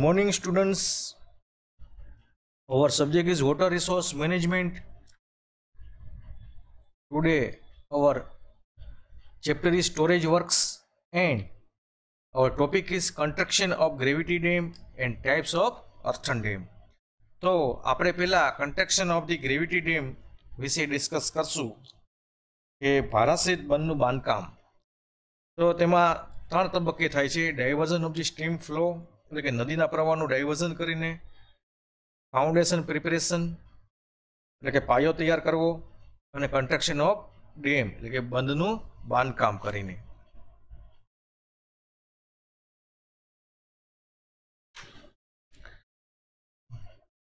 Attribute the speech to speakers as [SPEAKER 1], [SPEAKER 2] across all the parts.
[SPEAKER 1] morning, students. Our subject is water resource management. Today, our chapter is storage works and our topic is construction of gravity dam and types of earthen dam. તો આપણે પહેલા construction of the gravity dam વિશે discuss કરશું કે ભારાસેત બંધનું બાંધકામ તો તેમાં ત્રણ તબક્કે થાય છે diversion of the stream flow એટલે કે નદીના પ્રવાહનું ડાયવર્ઝન કરીને ફાઉન્ડેશન પ્રિપેરેશન એટલે કે પાયો તૈયાર કરવો અને કન્સ્ટ્રક્શન ઓફ ડેમ એટલે કે બંધનું બાંધકામ કરીને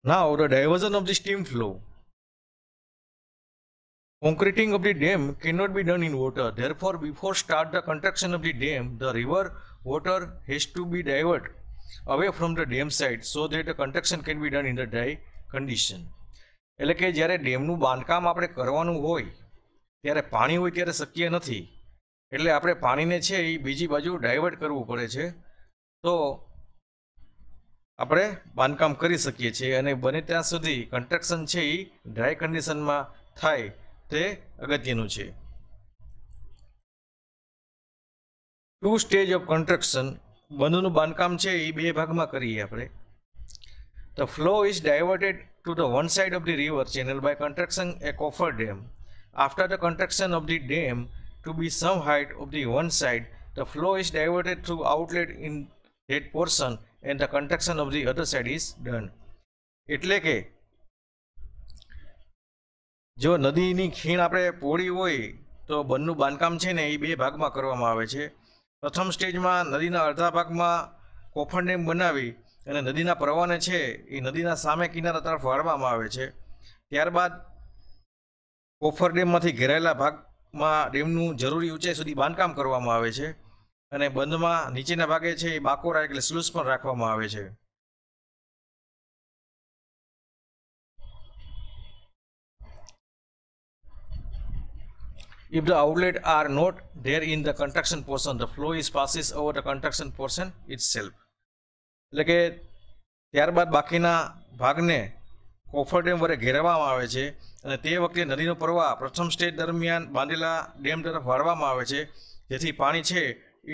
[SPEAKER 1] Now, the diversion of the stream flow. Concreting of the dam cannot be done in water. Therefore, before start the construction of the dam, the river water has to be diverted away from the dam site so that the construction can be done in the dry condition. એટલે કે જ્યારે ડેમનું બાંધકામ આપણે કરવાનું હોય, ત્યારે પાણી હોય ત્યારે શક્ય નથી. એટલે આપણે પાણીને છે એ બીજી બાજુ ડાયવર્ટ કરવું પડે છે. તો આપણે બાંધકામ કરી શકીએ છીએ અને બને ત્યાં સુધી કન્સ્ટ્રક્શન છે એ ડ્રાય કન્ડિશનમાં થાય તે અગત્યનું છે. ટુ સ્ટેજ ઓફ કન્સ્ટ્રક્શન બંધનું બાંધકામ છે, એ બે ભાગમાં કરીએ આપણે. The flow is diverted to the one side of the river channel by construction a coffer dam after the construction of the dam to be some height of the one side the flow is diverted through outlet in that portion and the construction of the other side is done એટલે કે, જો નદીની ખીણ આપણે પોળી હોય, તો બંધનું બાંધકામ છે ને, એ બે ભાગમાં કરવામાં આવે છે. પ્રથમ સ્ટેજમાં નદીના અડધા ભાગમાં કોફર ડેમ બનાવી અને નદીના પ્રવાહને છે એ નદીના સામે કિનારા તરફ વાળવામાં આવે છે. ત્યારબાદ કોફર ડેમમાંથી ઘેરાયેલા ભાગમાં ડેમનું જરૂરી ઊંચાઈ સુધી બાંધકામ કરવામાં આવે છે અને બંધમાં નીચેના ભાગે છે એ બાકોરા એટલે સ્લુસ પણ રાખવામાં આવે છે. If the outlet are not there in the contraction portion, the flow is passes over the contraction portion itself. એટલે કે ત્યારબાદ બાકીના ભાગને કોફર ડેમ વડે ઘેરવામાં આવે છે અને તે વખતે નદીનો પ્રવાહ પ્રથમ સ્ટેજ દરમિયાન બાંધેલા ડેમ તરફ વાળવામાં આવે છે. જેથી પાણી છે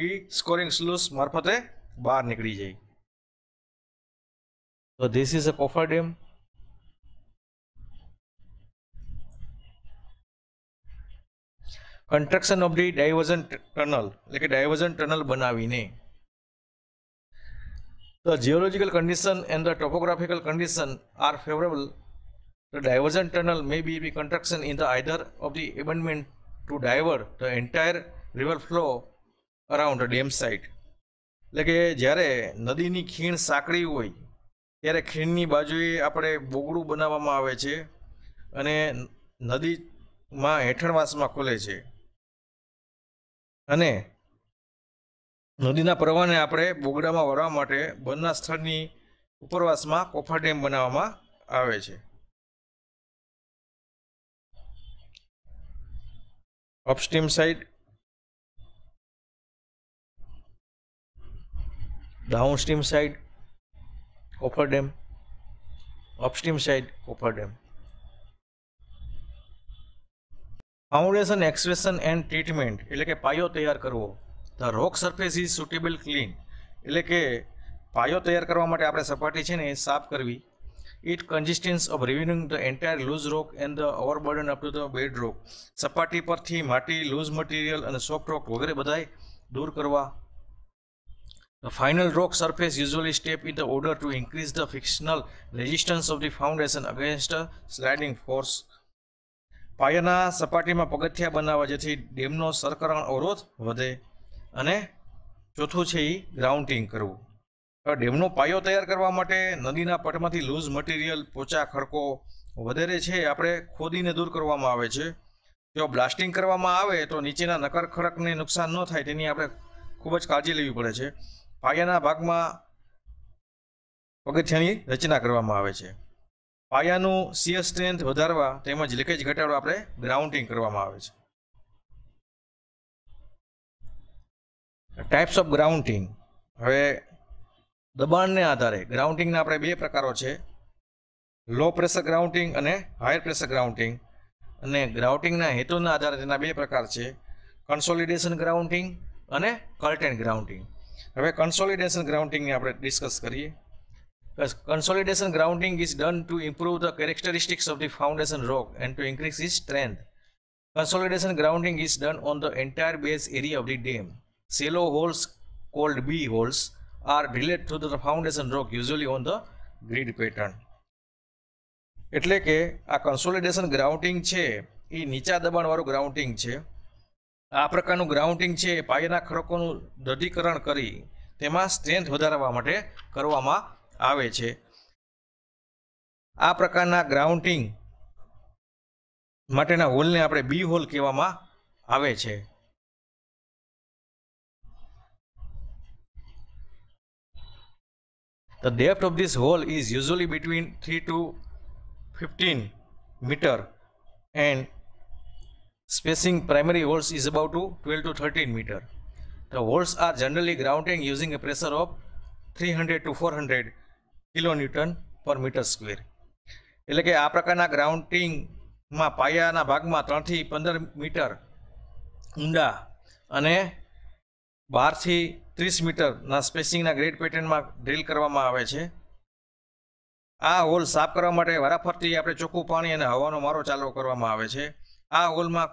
[SPEAKER 1] એ સ્કોરિંગ સ્લુસ મારફતે બહાર નીકળી જાય. તો this is a coffer dam construction of the diversion tunnel એટલે કે ડાયવર્ઝન ટનલ બનાવીને The geological condition and the topographical condition are favorable. The diversion tunnel may be the construction in the either of the abandonment to divert the entire river flow around the dam site. એટલે કે જ્યારે નદીની ખીણ સાંકડી હોય ત્યારે ખીણની બાજુએ આપણે બોગડું બનાવવામાં આવે છે અને નદીમાં હેઠળવાસમાં ખુલે છે અને નદીના પ્રવાહને આપણે બોગડામાં વળવા માટે બંધના સ્થળની ઉપરવાસમાં કોફર ડેમ બનાવવામાં આવે છે. Upstream down downstream side coffer dam. Upstream side coffer dam. Foundation excavation and treatment એટલે કે પાયો તૈયાર કરવો. The rock surface is suitable clean એટલે કે પાયો તૈયાર કરવા માટે આપણે સપાટી છે ને એ સાફ કરવી. It consists of removing the entire loose rock and the overburden up to the bedrock સપાટી પરથી માટી લૂઝ મટીરિયલ અને સોફ્ટ રોક વગેરે બધાય દૂર કરવા. The final rock surface usually step in the order to increase the frictional resistance of the foundation against sliding force. પાયાના સપાટીમાં પગથિયા બનાવવા જેથી ડેમનો સરકરણ અવરોધ વધે અને ચોથું છે એ ગ્રાઉન્ડિંગ કરવું. ડેમનો પાયો તૈયાર કરવા માટે નદીના પટમાંથી લૂઝ મટીરિયલ પોચા, ખડકો વગેરે છે આપણે ખોદીને દૂર કરવામાં આવે છે. જો બ્લાસ્ટિંગ કરવામાં આવે તો નીચેના નકર ખડકને નુકસાન ન થાય તેની આપણે ખૂબ જ કાળજી લેવી પડે છે. પાયાના ભાગમાં પગથિયાની રચના કરવામાં આવે છે. પાયાનું શિયર સ્ટ્રેન્થ વધારવા તેમજ લીકેજ ઘટાડવા આપણે ગ્રાઉન્ડિંગ કરવામાં આવે છે. ટાઈપ્સ ઓફ ગ્રાઉન્ડિંગ હવે દબાણને આધારે ગ્રાઉન્ડિંગના આપણે બે પ્રકારો છે. લો પ્રેશર ગ્રાઉન્ડિંગ અને હાયર પ્રેશર ગ્રાઉન્ડિંગ અને ગ્રાઉન્ડિંગના હેતુના આધારે તેના બે પ્રકાર છે. કન્સોલિડેશન ગ્રાઉન્ડિંગ અને કર્ટેન ગ્રાઉન્ડિંગ હવે કન્સોલિડેશન ગ્રાઉન્ડિંગને આપણે ડિસ્કસ કરીએ. Consolidation grouting is done to improve the characteristics of the foundation rock and to increase its strength. Consolidation grounding is done on the entire base area of the dam. Shallow holes called B holes are drilled to the foundation rock usually on the grid pattern. એટલે કે આ consolidation grounding છે એ નીચા દબાણવાળું grounding છે આ પ્રકારનું grounding છે પાયાના ખડકોનું દઢીકરણ કરી તેમાં સ્ટ્રેન્થ વધારવા માટે કરવામાં આવે છે આ પ્રકારના ગ્રાઉન્ડિંગ માટેના હોલને આપણે બી હોલ કહેવામાં આવે છે The depth of this hole is usually between 3 to 15 meter and spacing primary holes is about to 12 to 13 meter. The holes are generally grounded using a pressure of 300 to 400 kilonewton per metre square. એટલે કે આ પ્રકારના ગ્રાઉન્ડિંગમાં પાયાના ભાગમાં ત્રણથી પંદર metre ઊંડા અને બારથી ત્રીસ મીટરના સ્પેસિંગના ગ્રેડ પેટર્નમાં ડ્રીલ કરવામાં આવે છે. આ હોલ સાફ કરવા માટે વારાફરતી આપણે ચોખ્ખું પાણી અને હવાનો મારો ચાલુ કરવામાં આવે છે. આ હોલમાં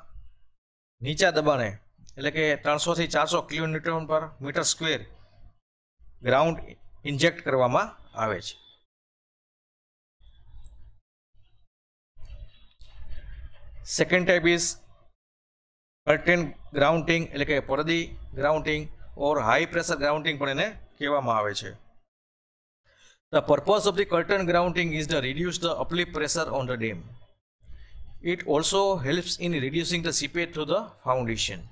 [SPEAKER 1] નીચા દબાણે એટલે કે ત્રણસોથી ચારસો કિલોમીટર પર મીટર સ્ક્વેર ગ્રાઉન્ડ ઇન્જેક્ટ કરવામાં આવે છે second type is curtain grounding એટલે કે પડદી grounding or high pressure grounding પણ એને કહેવામાં આવે છે the purpose of the curtain grounding is the reduce the uplift pressure on the dam it also helps in reducing the seepage through the foundation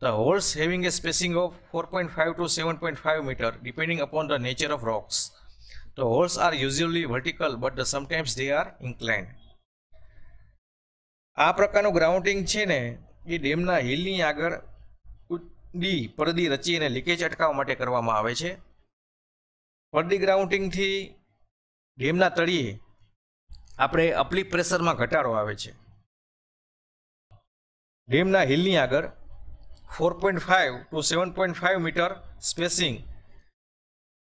[SPEAKER 1] The holes having a spacing of 4.5 to 7.5 meter depending upon the nature of rocks. The holes are usually vertical, but sometimes they are inclined. આ પ્રકારનું grounding છે ને, એ ડેમના હિલની આગળ ઊંડી પરદી રચી અને લીકેજ અટકાવવા માટે કરવામાં આવે છે પરદી ગ્રાઉન્ડિંગથી ડેમના તળિયે આપણે અપલી પ્રેશરમાં ઘટાડો આવે છે ડેમના હિલની આગળ four point five to seven point five metre spacing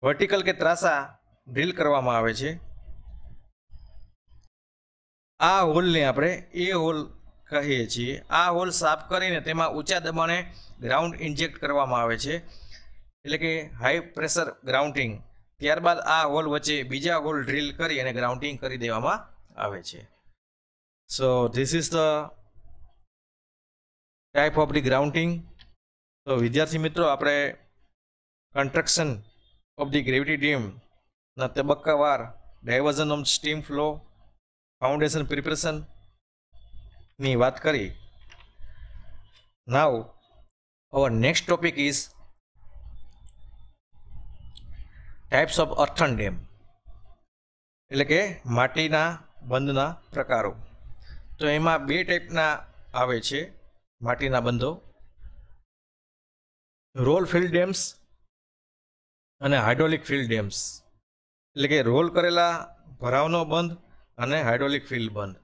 [SPEAKER 1] vertical કે ત્રાસા ડ્રીલ કરવામાં આવે છે. આ હોલને આપણે એ હોલ કહીએ છીએ. આ હોલ સાફ કરીને તેમાં ઊંચા દબાણે ગ્રાઉન્ડ ઇન્જેક્ટ કરવામાં આવે છે. એટલે કે હાઈ પ્રેશર ગ્રાઉન્ડિંગ. ત્યારબાદ આ હોલ વચ્ચે બીજા હોલ ડ્રીલ કરી અને ગ્રાઉન્ડિંગ કરી દેવામાં આવે છે. So this is the type of the grouting તો વિદ્યાર્થી મિત્રો, આપણે કન્સ્ટ્રક્શન ઓફ ધી ગ્રેવિટી ડેમના તબક્કાવાર diversion of stream flow foundation પ્રિપરેશનની વાત કરી now our next topic is types of earthen dam એટલે કે માટીના બંધના પ્રકારો તો એમાં બે ટાઈપના આવે છે માટીના બંધો રોલ ફિલ્ડ ડેમ્સ અને હાઇડ્રોલિક ફિલ્ડ ડેમ્સ એટલે કે રોલ કરેલા ભરાવનો બંધ અને હાઇડ્રોલિક ફિલ્ડ બંધ.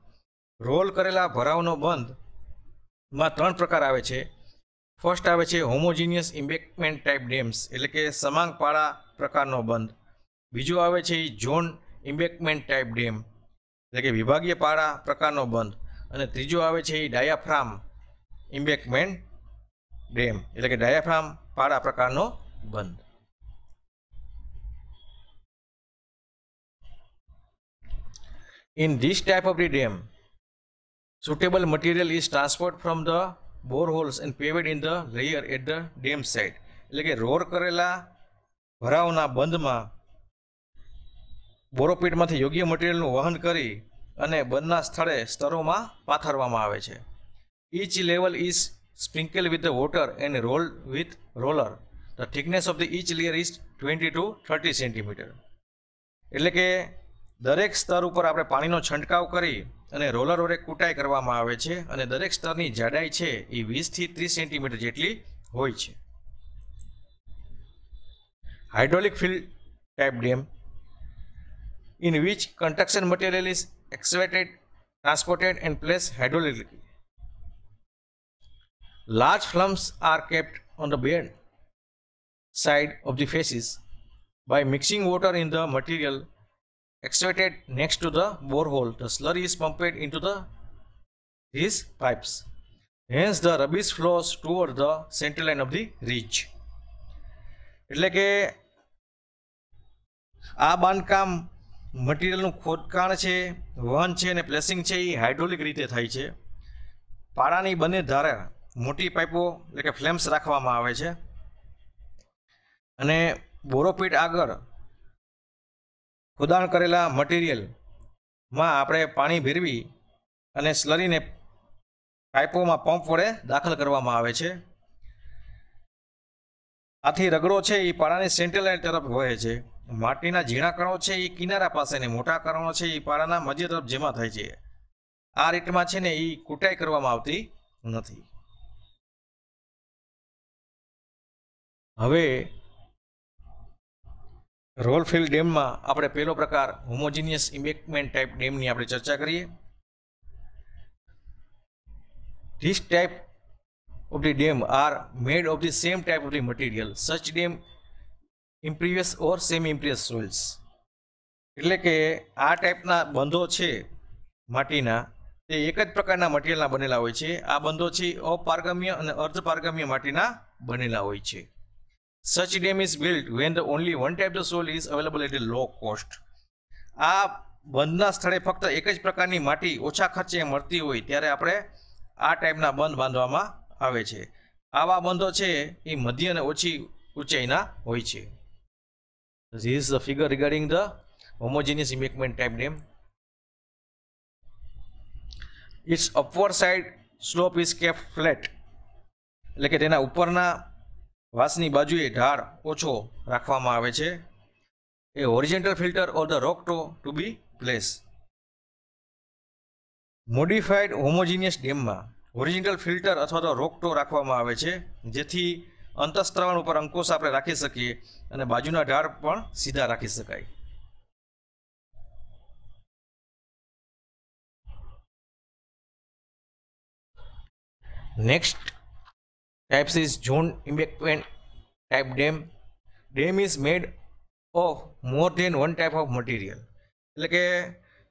[SPEAKER 1] રોલ કરેલા ભરાવનો બંધમાં ત્રણ પ્રકાર આવે છે. ફર્સ્ટ આવે છે હોમોજીનિયસ ઇમ્બેકમેન્ટ ટાઈપ ડેમ્સ એટલે કે સમાંગ પાળા પ્રકારનો બંધ. બીજો આવે છે ઝોન ઇમ્બેકમેન્ટ ટાઈપ ડેમ એટલે કે વિભાગીય પાળા પ્રકારનો બંધ. અને ત્રીજો આવે છે ડાયાફ્રામ ઇમ્બેકમેન્ટ ડેમ એટલે કે ડાયાફ્રામ પાળા પ્રકારનો બંધ. In this type of the dam, suitable material is transferred from the boreholes and paved in the layer at the dam site. એટલે કે રોર કરેલા ભરાવના બંધમાં બોરોપીટમાંથી યોગ્ય મટીરિયલનું વહન કરી અને બંધના સ્થળે સ્તરોમાં પાથરવામાં આવે છે. Each level is sprinkle with the water and roll with roller the thickness of the each layer is twenty to thirty centimetre એટલે કે દરેક સ્તર ઉપર આપણે પાણીનો છંટકાવ કરી અને રોલર વડે કૂટાઈ કરવામાં આવે છે અને દરેક સ્તરની જાડાઈ છે એ વીસથી ત્રીસ સેન્ટીમીટર જેટલી હોય છે hydraulic filled type dam in which construction material is excavated, transported and placed hydraulically. Large flumps are kept on the bed side of the faces by mixing water in the material excavated next to the borehole. The slurry is pumped into the these pipes. Hence the rubbish flows toward the central line of the ridge. એટલે કે આ બાંધકામ મટીરિયલનું ખોદકાણ છે વહન છે અને placing છે એ hydraulic રીતે થાય છે પાડાની બંને ધારે મોટી પાઇપો એટલે કે ફ્લેમ્સ રાખવામાં આવે છે અને બોરોપીટ આગળ ખોદાણ કરેલા મટીરિયલમાં આપણે પાણી ભેરવી અને સ્લરીને પાઇપોમાં પંપ વડે દાખલ કરવામાં આવે છે. આથી રગડો છે એ પાડાની સેન્ટ્રલ તરફ વહે છે. માટીના ઝીણા કણો છે એ કિનારા પાસે ને મોટા કણો છે એ પાડાના મધ્ય તરફ જમા થાય છે. આ રીતમાં છે ને એ કૂટાઈ કરવામાં આવતી નથી. હવે રોલફિલ્ડ ડેમમાં આપણે પહેલો પ્રકાર હોમોજીનિયસ ઇમ્બેકમેન્ટ ટાઈપ ડેમની આપણે ચર્ચા કરીએ. This type of the dam are made of the same type of the material such dam impervious or same impervious soils એટલે કે આ ટાઈપના બંધો છે માટીના, તે એક જ પ્રકારના મટીરિયલના બનેલા હોય છે. આ બંધો છે અપારગમ્ય અને અર્ધપારગમ્ય માટીના બનેલા હોય છે. Such dam is built when the only one type the soil is available at low cost આ બંધના સ્થળે ફક્ત એક જ પ્રકારની માટી ઓછા ખર્ચે મળતી હોય ત્યારે આપણે આ ટાઈપના બંધ બાંધવામાં આવે છે. આવા બંધો છે એ મધ્ય અને ઓછી ઊંચાઈના હોય છે. This is the figure regarding the homogeneous embankment type dam its upward side slope is kept flat એટલે કે તેના ઉપરના વાસની બાજુએ ઢાળ ઓછો રાખવામાં આવે છે. A horizontal filter or the rock toe to be place modified homogeneous ડેમમાં ઓરિજિનલ ફિલ્ટર અથવા તો રોકટો રાખવામાં આવે છે, જેથી અંતસ્ત્રાવણ ઉપર અંકુશ આપણે રાખી શકીએ અને બાજુના ઢાળ પણ સીધા રાખી શકાય. Next types is zone embankment type dam dam is made of more than one type of material. એટલે કે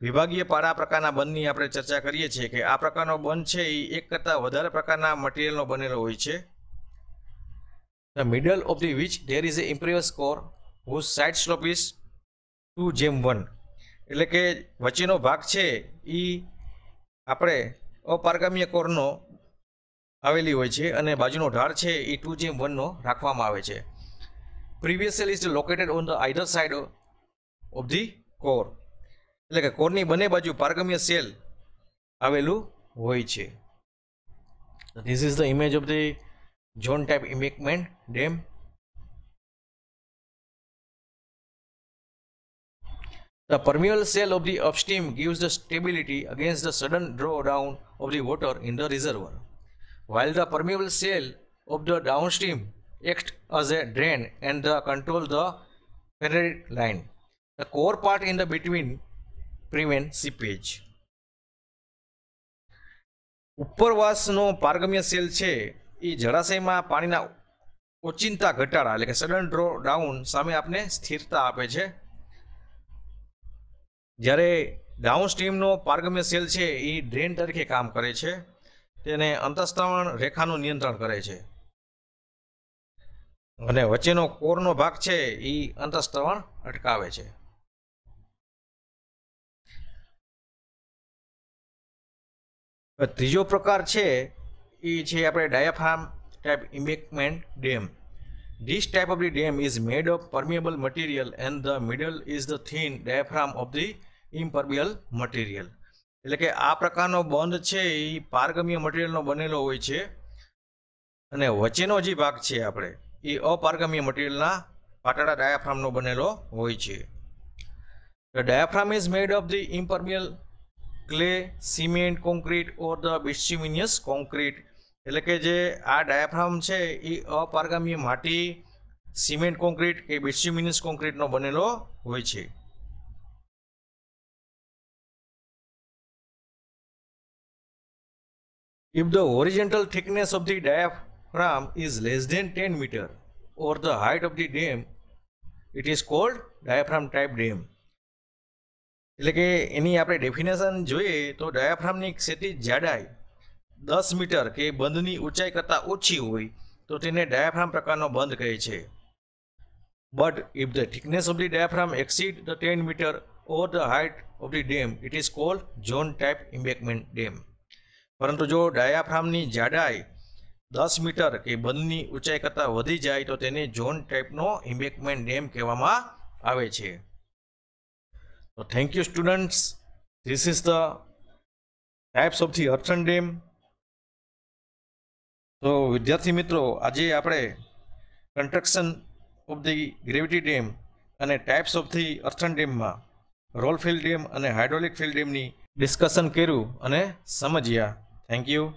[SPEAKER 1] વિભાગીય પાડા પ્રકારના બંધની આપણે ચર્ચા કરીએ છીએ કે આ પ્રકારનો બંધ છે એ એક કરતાં વધારે પ્રકારના મટીરિયલનો બનેલો હોય છે. The middle of the which there is a impervious core whose side slope is two જેમ વન એટલે કે વચ્ચેનો ભાગ છે એ આપણે અપારગામીય કોરનો આવેલી હોય છે અને બાજુનો ઢાળ છે એ ટુ જેમ વનનો રાખવામાં આવે છે. Pervious shell is located on the either side of the core એટલે કે કોરની બંને બાજુ પારગમ્ય સેલ આવેલું હોય છે. This is the image of the zone type embankment dam The permeable cell of the upstream gives the stability against the sudden drawdown of the water in the reservoir, while the permeable cell of the downstream acts as a drain and the control the Faraday line. The core part in the between prevent seepage. ઉપરવાસનો પારગમ્ય shell છે એ જળાશયમાં પાણીના ઓચિંતા ઘટાડા એટલે કે sudden draw down સામે આપને સ્થિરતા આપે છે જ્યારે ડાઉન સ્ટ્રીમનો પારગમ્ય સેલ છે એ ડ્રેન તરીકે કામ કરે છે તેને અંતસ્ત્રાવણ રેખાનું નિયંત્રણ કરે છે અને વચ્ચેનો કોરનો ભાગ છે એ અંતસ્ત્રાવણ અટકાવે છે ત્રીજો પ્રકાર છે એ છે આપણે diaphragm type embankment dam This type of the dam is made of permeable material and the middle is the thin diaphragm of the impermeable material. એટલે કે આ પ્રકારનો બંધ છે એ પારગમ્ય મટીરિયલનો બનેલો હોય છે. અને વચ્ચેનો જે ભાગ છે આપણે એ અપારગમ્ય મટીરિયલના પાટાડા ડાયાફ્રામનો બનેલો હોય છે. Diaphragm is made of of the clay cement cement, or the bituminous concrete. એટલે કે જે આ ડાયાફ્રામ છે એ અપારગમ્ય માટી સિમેન્ટ કોન્ક્રીટ કે બિસ્યુમિનસ કોન્ક્રીટનો બનેલો હોય છે. If the horizontal thickness of the diaphragm is less than 10 meter or the height of the dam, it is called diaphragm type dam. એટલે કે એની આપણે ડેફિનેશન જોઈએ તો ડાયાફ્રામની ક્ષિતિજ જાડાઈ દસ મીટર કે બંધની ઊંચાઈ કરતાં ઓછી હોય તો તેને ડાયાફ્રામ પ્રકારનો બંધ કહે છે but if the thickness of the diaphragm exceed the ten metre or the height of the dam it is called zone type embankment dam પરંતુ જો ડાયાફ્રામની જાડાઈ દસ મીટર કે બંધની ઊંચાઈ કરતાં વધી જાય, તો તેને ઝોન ટાઈપનો ઇમ્બેકમેન્ટ ડેમ કહેવામાં આવે છે. તો thank you students. This is the types of the earthen dam તો વિદ્યાર્થી મિત્રો, આજે આપણે construction of the gravity dam અને ટાઈપ્સ ઓફ ધી અર્થન ડેમમાં રોલ ફિલ્ડ ડેમ અને હાઇડ્રોલિક ફિલ્ડ ડેમની ડિસ્કશન કર્યું અને સમજ્યા. Thank you